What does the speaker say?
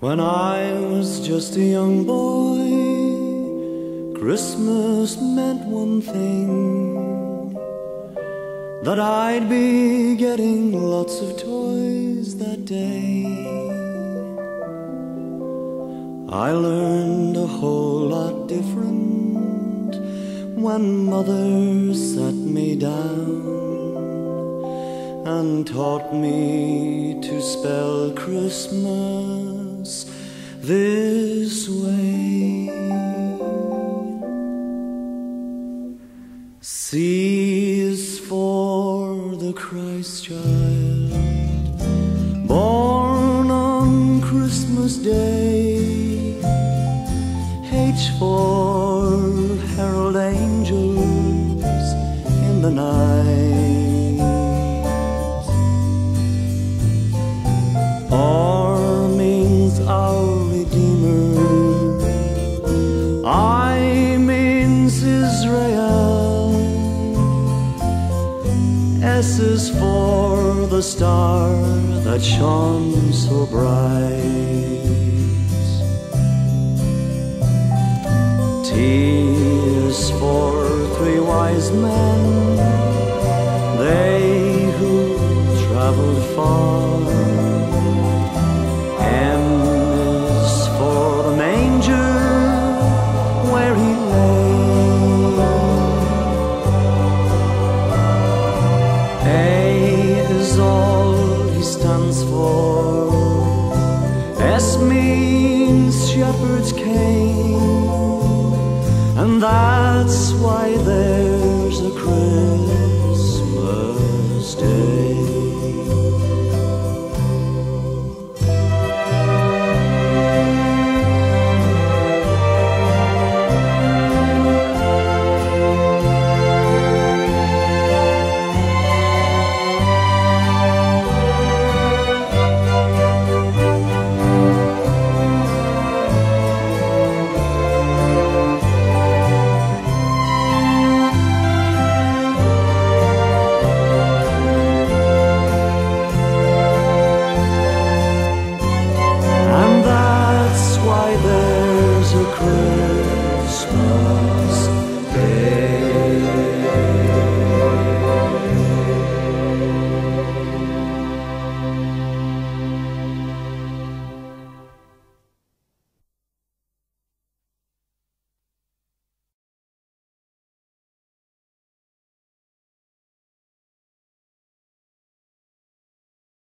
When I was just a young boy, Christmas meant one thing that I'd be getting lots of toys that day. I learned a whole lot different when Mother sat me down and taught me to spell Christmas this way. C is for the Christ child, born on Christmas Day. H for herald angels in the night. S is for the star that shone so bright. T is for three wise men, they who traveled far Birds came.